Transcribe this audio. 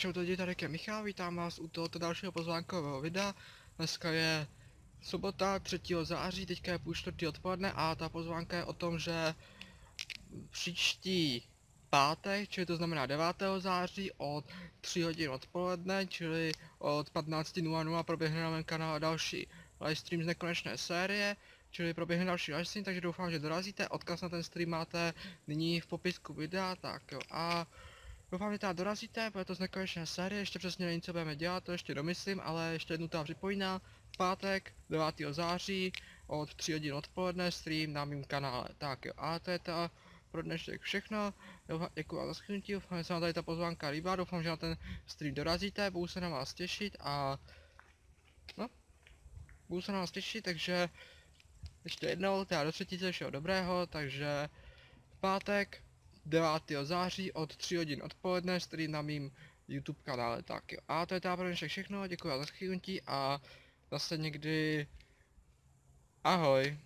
čau lidi, tady je Michal, vítám vás u tohoto dalšího pozvánkového videa. Dneska je sobota 3. září, teďka je půl čtvrtý odpoledne a ta pozvánka je o tom, že příští pátek, čili to znamená 9. září od 3 hodin odpoledne, čili od 15.00 proběhne na mém kanále další livestream z nekonečné série, čili proběhne další livestream, takže doufám, že dorazíte, odkaz na ten stream máte nyní v popisku videa, tak jo, a Doufám, že teda dorazíte, bude to z nekonečné série, ještě přesně nevím, co budeme dělat, to ještě domyslím, ale ještě jednu tam připomínám. V pátek, 9. září, od 3 hodin odpoledne, stream na mém kanále. Tak jo, a to je ta pro dnešek všechno. Děkuji vám za schrnutí, doufám, že se vám tady ta pozvánka líbá, doufám, že na ten stream dorazíte, budu se na vás těšit a... No, budu se na vás těšit, takže ještě jednou, teda do třetíce všeho dobrého, takže v pátek 9. září od 3 hodin odpoledne stream na mým YouTube kanále, tak jo. A to je teda pro dnešek všechno, děkuji za schrnutí a zase někdy ahoj.